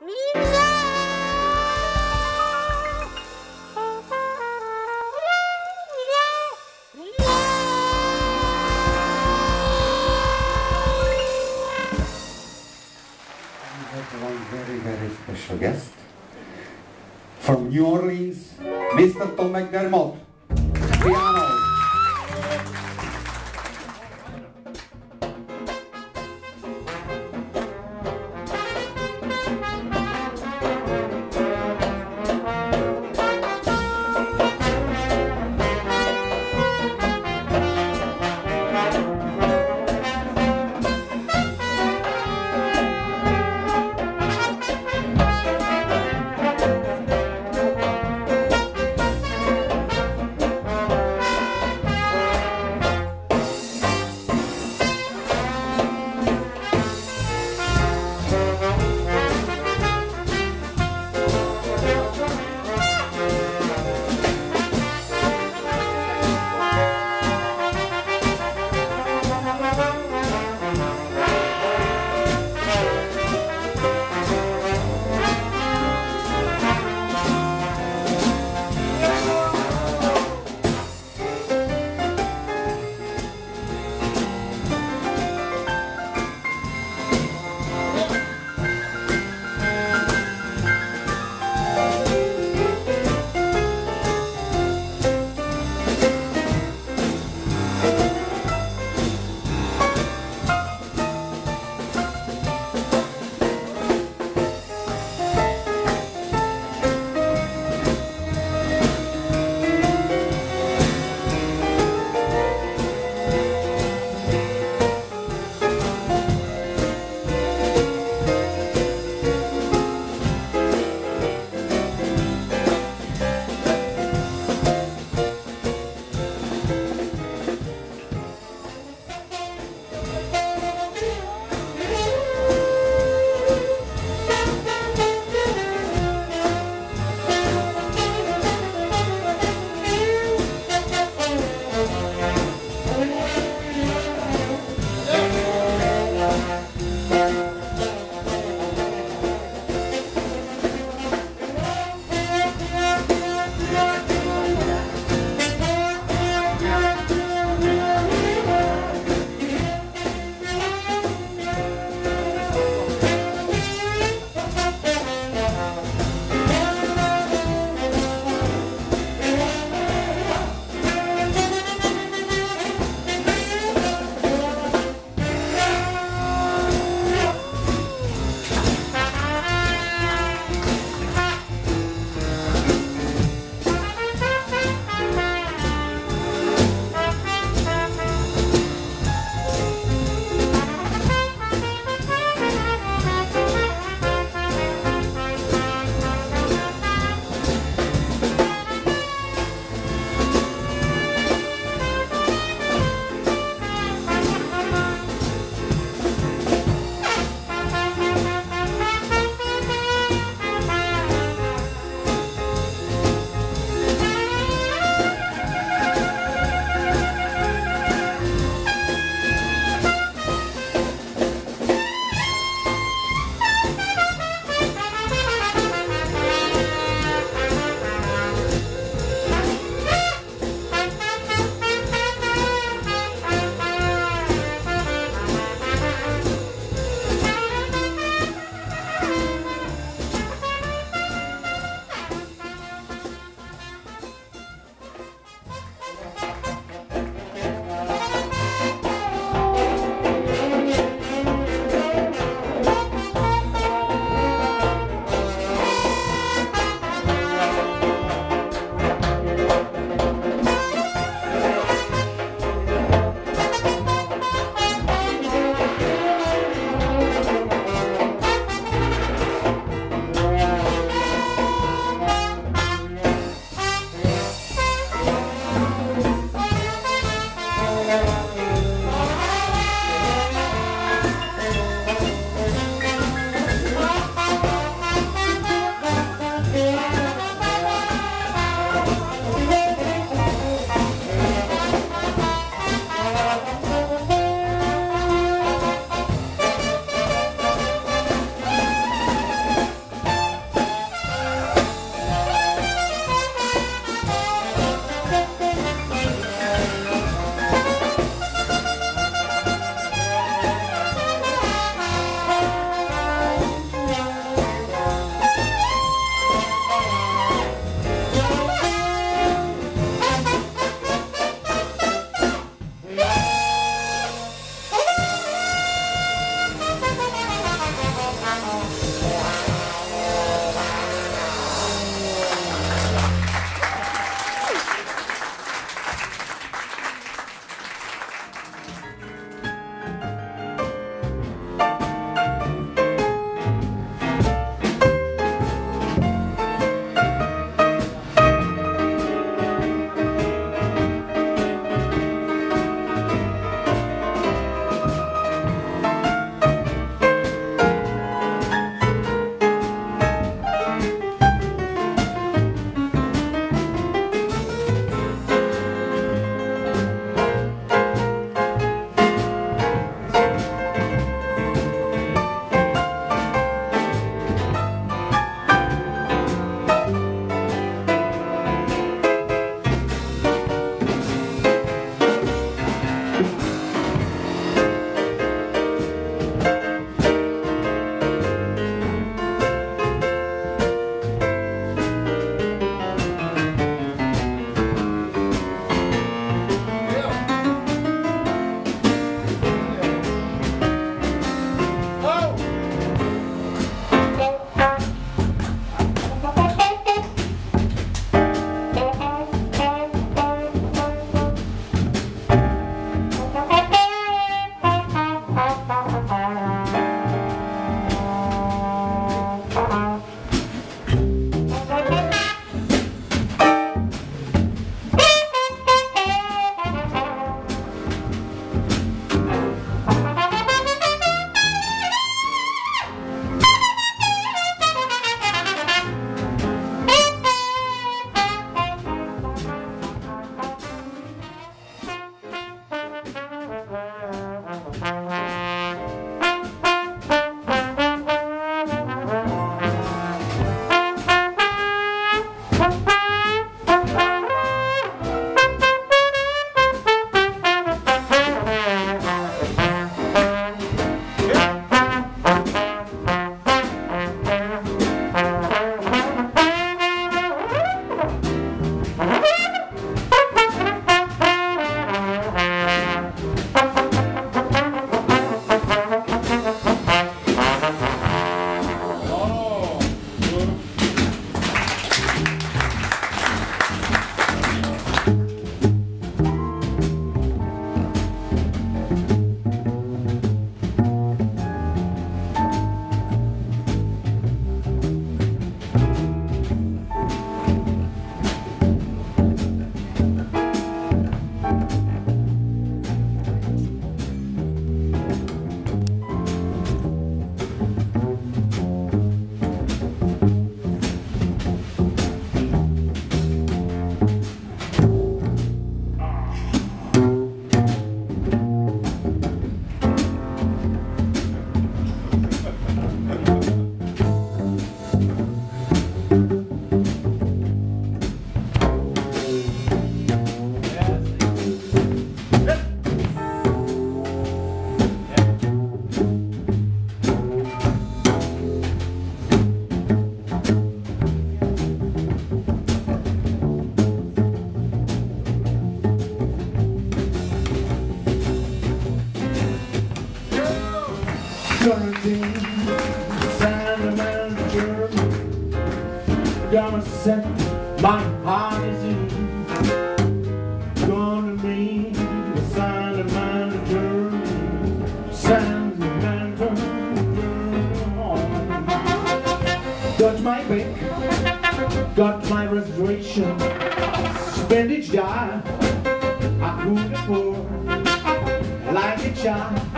one very, very special guest from New Orleans, Mr. Tom McDermott, nation Spend each dime I grew before Like a child